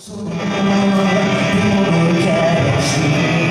そのままでもどかしい